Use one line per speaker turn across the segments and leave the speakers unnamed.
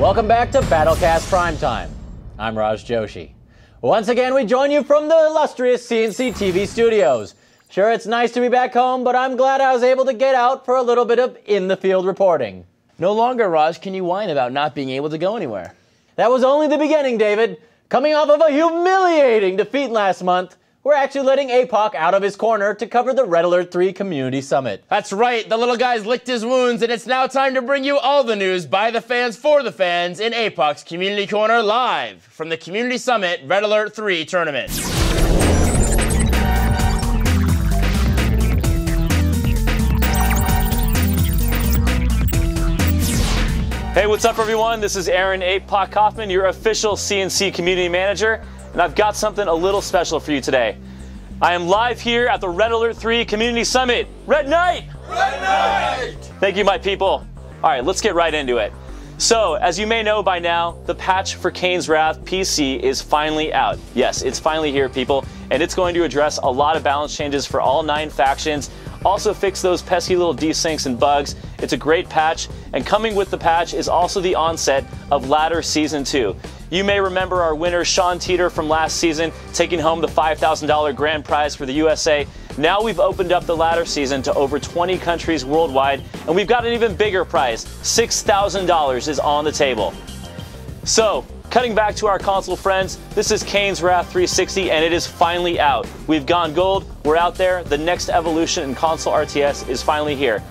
Welcome back to Battlecast Primetime. I'm Raj Joshi. Once again, we join you from the illustrious CNC TV studios. Sure, it's nice to be back home, but I'm glad I was able to get out for a little bit of in the field reporting.
No longer, Raj, can you whine about not being able to go anywhere.
That was only the beginning, David. Coming off of a humiliating defeat last month, we're actually letting APOC out of his corner to cover the Red Alert 3 Community Summit.
That's right, the little guy's licked his wounds, and it's now time to bring you all the news by the fans for the fans in APOC's Community Corner live from the Community Summit Red Alert 3 tournament.
Hey, what's up, everyone? This is Aaron APOC Kaufman, your official CNC community manager, and I've got something a little special for you today. I am live here at the Red Alert 3 Community Summit. Red Night! Red Night! Thank you, my people. All right, let's get right into it. So, as you may know by now, the patch for Kane's Wrath PC is finally out. Yes, it's finally here, people, and it's going to address a lot of balance changes for all nine factions also fix those pesky little desyncs and bugs. It's a great patch, and coming with the patch is also the onset of Ladder Season 2. You may remember our winner, Sean Teeter, from last season, taking home the $5,000 grand prize for the USA. Now we've opened up the ladder season to over 20 countries worldwide, and we've got an even bigger prize. $6,000 is on the table. So, Cutting back to our console friends, this is Kane's Wrath 360 and it is finally out. We've gone gold, we're out there, the next evolution in console RTS is finally here.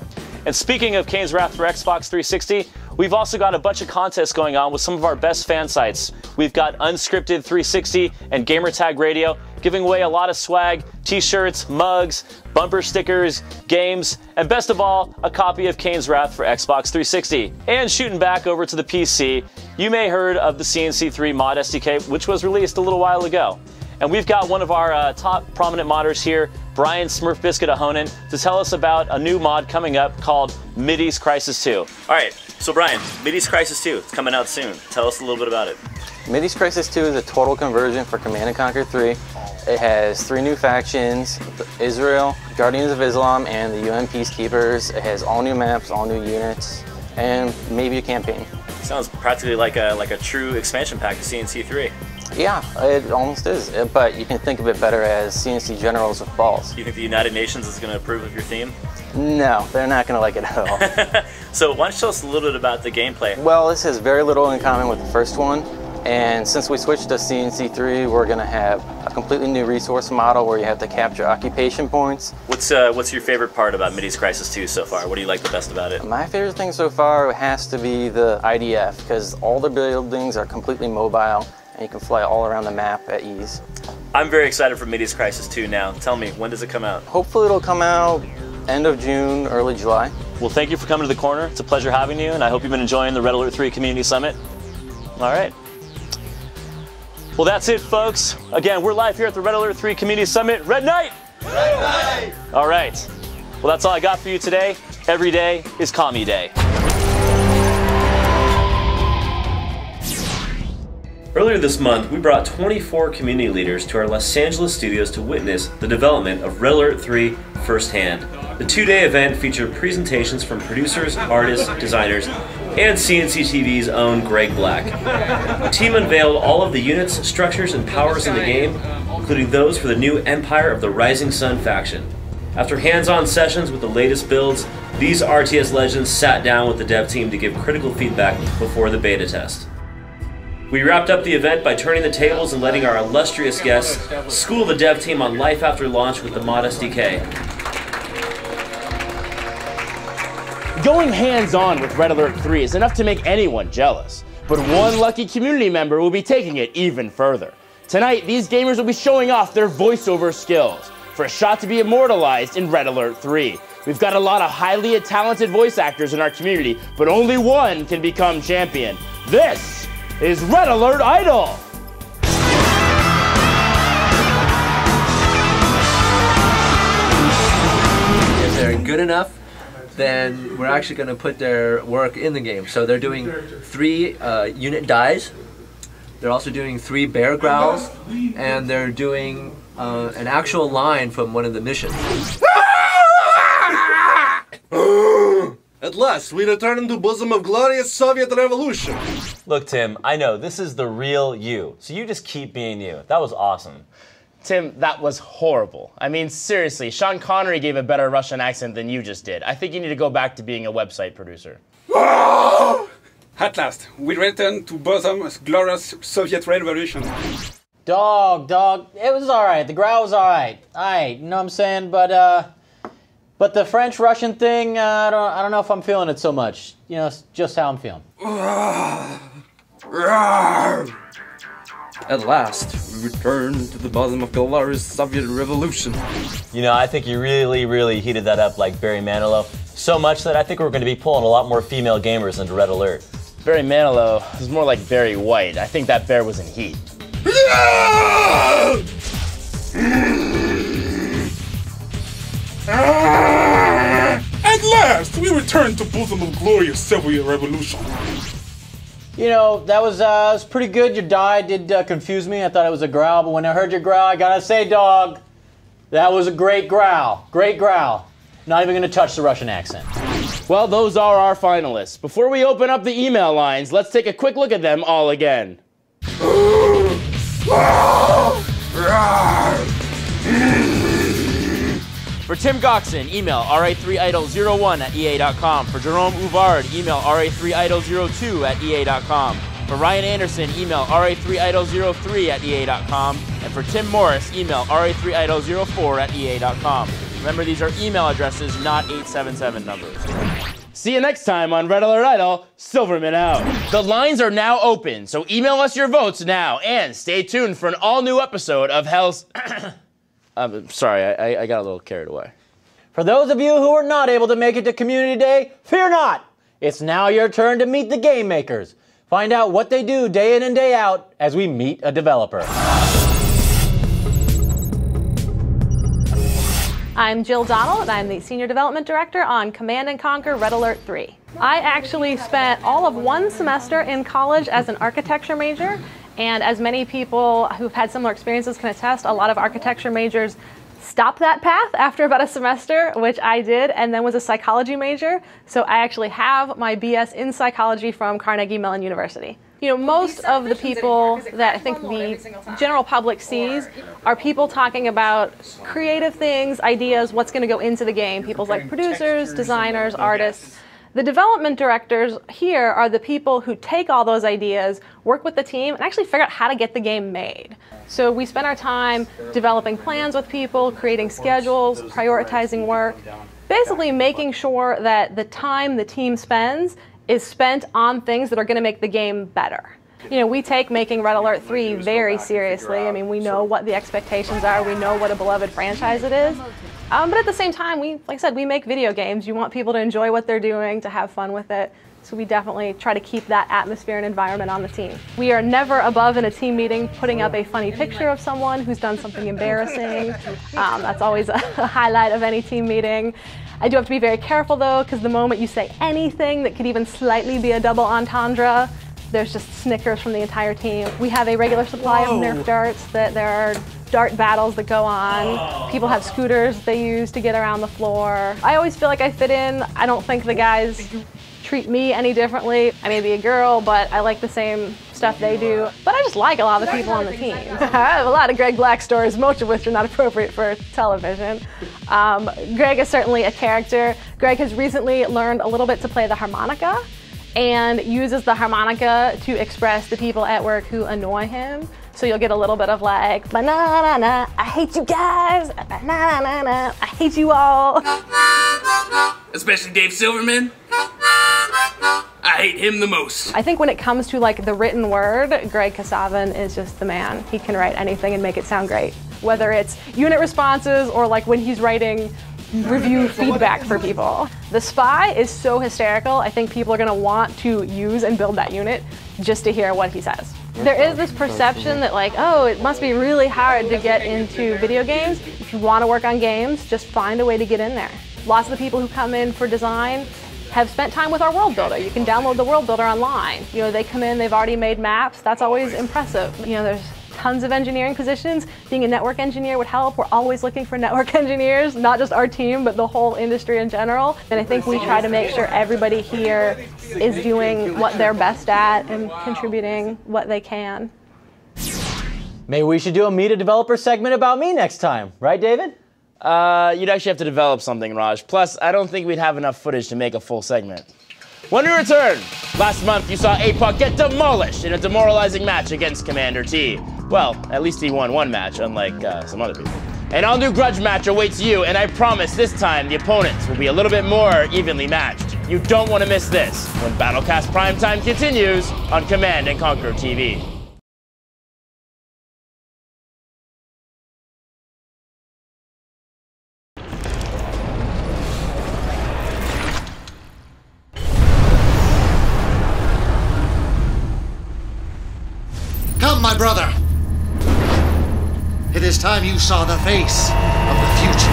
And speaking of Kane's Wrath for Xbox 360, we've also got a bunch of contests going on with some of our best fan sites. We've got Unscripted 360 and Gamertag Radio giving away a lot of swag, t-shirts, mugs, bumper stickers, games, and best of all, a copy of Kane's Wrath for Xbox 360. And shooting back over to the PC, you may heard of the CNC3 mod SDK, which was released a little while ago. And we've got one of our uh, top prominent modders here, Brian Smurf Biscuit Ahonen, to tell us about a new mod coming up called Mideast Crisis 2. All right, so Brian, Mideast Crisis 2, it's coming out soon. Tell us a little bit about it.
Mideast Crisis 2 is a total conversion for Command & Conquer 3. It has three new factions, Israel, Guardians of Islam, and the UN Peacekeepers. It has all new maps, all new units, and maybe a campaign.
Sounds practically like a, like a true expansion pack to CNC3.
Yeah, it almost is, uh, but you can think of it better as CNC Generals with balls.
You think the United Nations is going to approve of your theme?
No, they're not going to like it at all.
so why don't you tell us a little bit about the gameplay?
Well, this has very little in common with the first one. And since we switched to CNC3, we're going to have a completely new resource model where you have to capture occupation points.
What's uh, what's your favorite part about Mideast Crisis 2 so far? What do you like the best about it?
My favorite thing so far has to be the IDF because all the buildings are completely mobile and you can fly all around the map at ease.
I'm very excited for Mideast Crisis 2 now. Tell me, when does it come out?
Hopefully it'll come out end of June, early July.
Well, thank you for coming to the corner. It's a pleasure having you, and I hope you've been enjoying the Red Alert 3 Community Summit. All right. Well, that's it, folks. Again, we're live here at the Red Alert 3 Community Summit. Red Night! Red Night! All right. Well, that's all I got for you today. Every day is Commie Day. Earlier this month, we brought 24 community leaders to our Los Angeles studios to witness the development of Red Alert 3 firsthand. The two-day event featured presentations from producers, artists, designers, and CNC TV's own Greg Black. The team unveiled all of the units, structures, and powers in the game, including those for the new Empire of the Rising Sun faction. After hands-on sessions with the latest builds, these RTS legends sat down with the dev team to give critical feedback before the beta test. We wrapped up the event by turning the tables and letting our illustrious guests school the dev team on life after launch with the Mod SDK.
Going hands-on with Red Alert 3 is enough to make anyone jealous, but one lucky community member will be taking it even further. Tonight, these gamers will be showing off their voiceover skills for a shot to be immortalized in Red Alert 3. We've got a lot of highly talented voice actors in our community, but only one can become champion. This is Red Alert Idol.
If they're good enough, then we're actually going to put their work in the game. So they're doing three uh, unit dies. They're also doing three bear growls, and they're doing uh, an actual line from one of the missions.
At last, we return into bosom of glorious Soviet revolution.
Look, Tim, I know this is the real you, so you just keep being you. That was awesome.
Tim, that was horrible. I mean, seriously, Sean Connery gave a better Russian accent than you just did. I think you need to go back to being a website producer.
At last, we return to bosom's glorious Soviet revolution.
Dog, dog. It was all right. The growl was all right. All right, you know what I'm saying? But uh, but the French Russian thing, uh, I don't I don't know if I'm feeling it so much. You know, it's just how I'm feeling.
At last, we return to the bottom of glorious Soviet revolution.
You know, I think you really, really heated that up like Barry Manilow. So much that I think we're going to be pulling a lot more female gamers into Red Alert.
Barry Manilow is more like Barry White. I think that bear was in heat.
At last, we return to the bosom of glorious Soviet revolution.
You know, that was uh, was pretty good. Your die did uh, confuse me. I thought it was a growl, but when I heard your growl, I gotta say, dog, that was a great growl. Great growl. Not even gonna touch the Russian accent.
Well, those are our finalists. Before we open up the email lines, let's take a quick look at them all again. For Tim Goxon, email ra3idol01 at ea.com. For Jerome Uvard, email ra3idol02 at ea.com. For Ryan Anderson, email ra3idol03 at ea.com. And for Tim Morris, email ra3idol04 at ea.com. Remember, these are email addresses, not 877 numbers. See you next time on Red Alert Idol, Silverman out. The lines are now open, so email us your votes now and stay tuned for an all new episode of Hell's. I'm sorry, I, I got a little carried away.
For those of you who are not able to make it to Community Day, fear not! It's now your turn to meet the game makers. Find out what they do day in and day out as we meet a developer.
I'm Jill Donald, and I'm the Senior Development Director on Command & Conquer Red Alert 3. I actually spent all of one semester in college as an architecture major, and as many people who've had similar experiences can attest, a lot of architecture majors stop that path after about a semester, which I did, and then was a psychology major. So I actually have my BS in psychology from Carnegie Mellon University. You know, most of the people that I think the general public sees are people talking about creative things, ideas, what's going to go into the game. People like producers, designers, artists. The development directors here are the people who take all those ideas, work with the team, and actually figure out how to get the game made. So we spend our time developing plans with people, creating schedules, prioritizing work, basically making sure that the time the team spends is spent on things that are going to make the game better. You know, we take making Red Alert 3 very seriously. I mean, we know what the expectations are, we know what a beloved franchise it is. Um, but at the same time, we, like I said, we make video games. You want people to enjoy what they're doing, to have fun with it. So we definitely try to keep that atmosphere and environment on the team. We are never above in a team meeting putting up a funny picture of someone who's done something embarrassing. Um, that's always a highlight of any team meeting. I do have to be very careful though, because the moment you say anything that could even slightly be a double entendre, there's just snickers from the entire team. We have a regular supply of Nerf darts that there are dart battles that go on. People have scooters they use to get around the floor. I always feel like I fit in. I don't think the guys treat me any differently. I may be a girl, but I like the same stuff they do. But I just like a lot of the people on the team. I have a lot of Greg Black stories, most of which are not appropriate for television. Um, Greg is certainly a character. Greg has recently learned a little bit to play the harmonica and uses the harmonica to express the people at work who annoy him. So you'll get a little bit of like, banana, I hate you guys, banana, I hate you all.
Especially Dave Silverman. I hate him the most.
I think when it comes to like the written word, Greg Kasavin is just the man. He can write anything and make it sound great. Whether it's unit responses or like when he's writing review feedback for people. The spy is so hysterical, I think people are gonna want to use and build that unit just to hear what he says. There is this perception that like, oh, it must be really hard to get into video games. If you wanna work on games, just find a way to get in there. Lots of the people who come in for design have spent time with our world builder. You can download the world builder online. You know, they come in, they've already made maps. That's always impressive. You know, there's tons of engineering positions. Being a network engineer would help. We're always looking for network engineers, not just our team, but the whole industry in general. And I think we try to make sure everybody here is doing what they're best at and contributing what they can.
Maybe we should do a Meet a Developer segment about me next time, right, David?
Uh, you'd actually have to develop something, Raj. Plus, I don't think we'd have enough footage to make a full segment. When we return, last month you saw APOC get demolished in a demoralizing match against Commander T. Well, at least he won one match, unlike uh, some other people. An all new grudge match awaits you, and I promise this time the opponents will be a little bit more evenly matched. You don't want to miss this when Battlecast Primetime continues on Command and Conquer TV.
Come, my brother. It is time you saw the face of the future.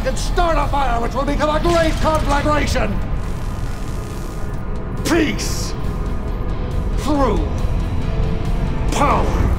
Spark and start a fire which will become a great conflagration. Peace through power.